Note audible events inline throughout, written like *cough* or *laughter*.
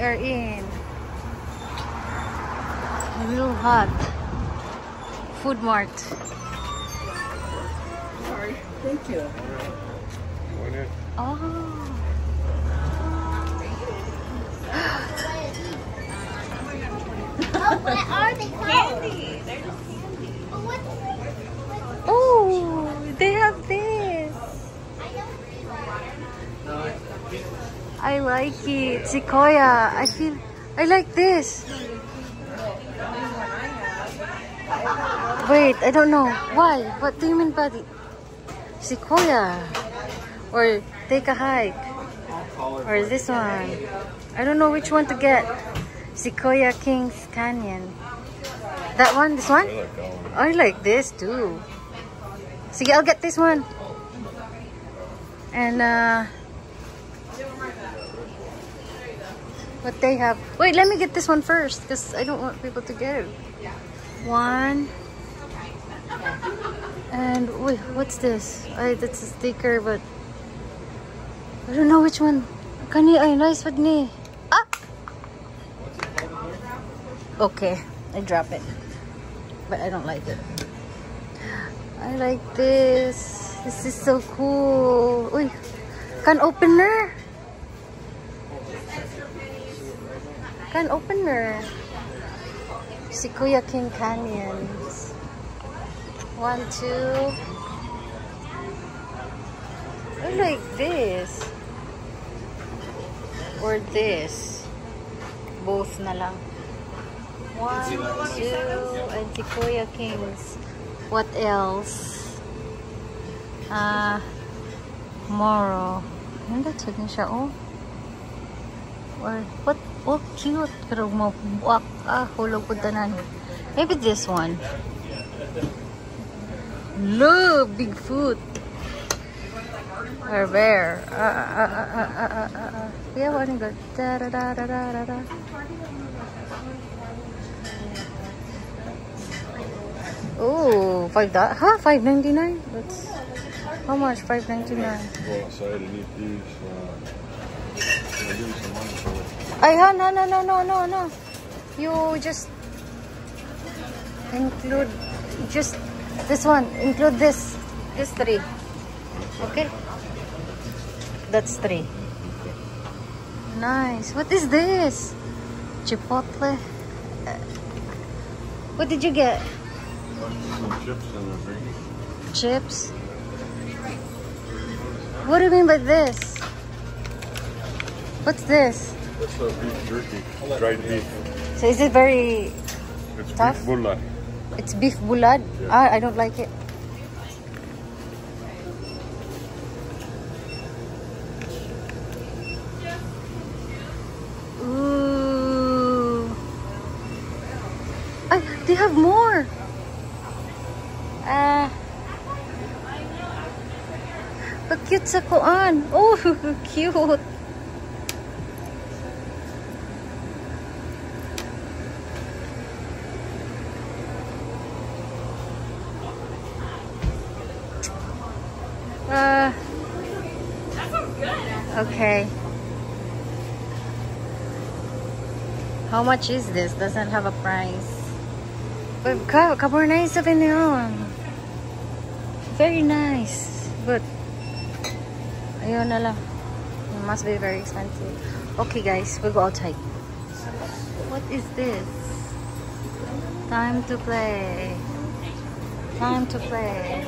are in a little hot. Food mart. Sorry. Thank you. Oh. what are they called? Candy. They're just candy. What? Oh, they have this. I like it. Sequoia. I feel I like this. Wait, I don't know. Why? What do you mean by the Sequoia? Or take a hike? Or this one? I don't know which one to get. Sequoia Kings Canyon. That one? This one? I like this too. Sige, I'll get this one. And uh what they have. Wait, let me get this one first because I don't want people to get it. One. And wait, what's this? I that's a sticker, but I don't know which one. Kani ay nice with ni. Ah. Okay, I drop it, but I don't like it. I like this. This is so cool. Uy, can opener. Can opener. Sequoia King Canyons. One, two. I like this. Or this. Both na lang. One, two, and Sequoia Kings. What else? Ah, uh, Moro. Ganda to din siya, oh. Or, what? Oh, cute. Pero mabuak. Ah, hulog po tanan. Maybe this one. Look, Bigfoot. Or bear. Ah, ah, ah, ah, ah, ah. We have one good. Da, da, da, da, da, da. Oh, five that huh? Five ninety nine. That's how much? Five ninety nine. Go outside eat these. Uh, I'll give you some money for it. Ay, ha, no, no, no, no, no, no. You just include just this one. Include this. This three. Okay. That's three. Nice. What is this? Chipotle. Uh, What did you get? Some chips and a drink. Chips. What do you mean by this? What's this? That's uh, beef jerky. Dried beef. So is it very It's Tough? beef bulla. It's beef bulad. Yeah. Ah, I don't like it. Ooh. Ay, they have more. Ah. But cute sa kuan. Oh, *laughs* cute. Okay. How much is this? Doesn't have a price. Kabor nice of yun. Very nice. But ayun na. It must be very expensive. Okay guys, we'll go outside. What is this? Time to play. Time to play.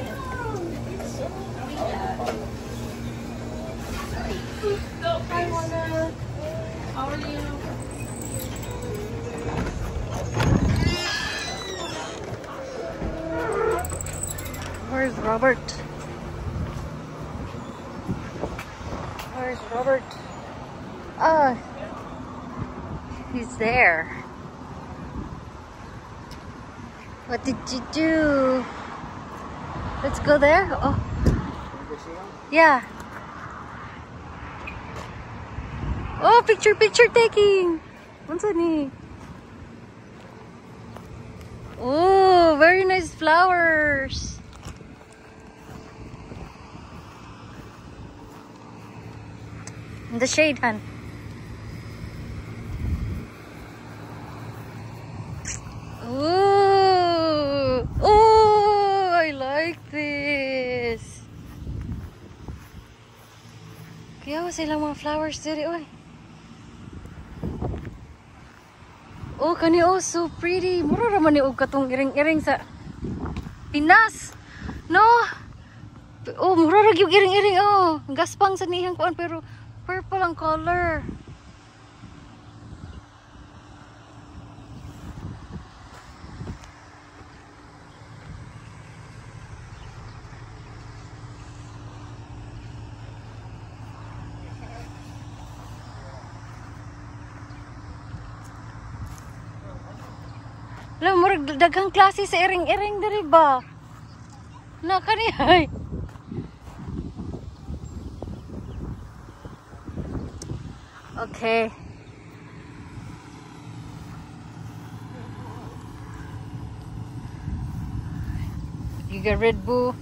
How are you? Where's Robert? Where's Robert? Oh, he's there. What did you do? Let's go there. Oh, yeah. Oh, picture, picture taking. What's that? Oh, very nice flowers. In the shade, hun. Oh, oh, I like this. Kaya wala silang mga flowers dito, oy. Oh, kani oh so pretty. Mura ra man ni katong iring-iring sa Pinas. No. Oh, mura ra gyud iring-iring oh. Gaspang sa nihang kuan pero purple ang color. Alam, murag daghang klase sa iring-iring diri ba? Na kani ay. Okay. You got Red Bull.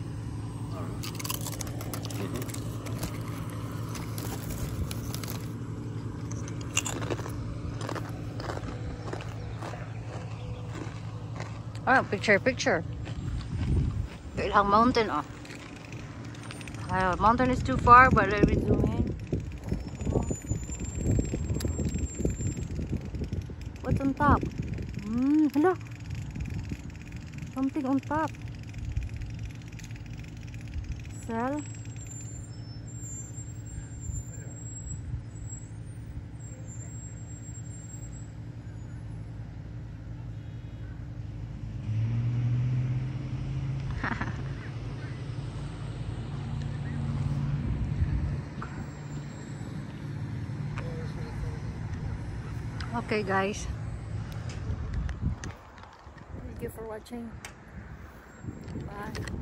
Ah, picture, picture. Ilang mountain, oh. Uh, mountain is too far, but let me zoom in. What's on top? Hmm, hello. Something on top. Cell. Okay, guys. Thank you for watching. Bye.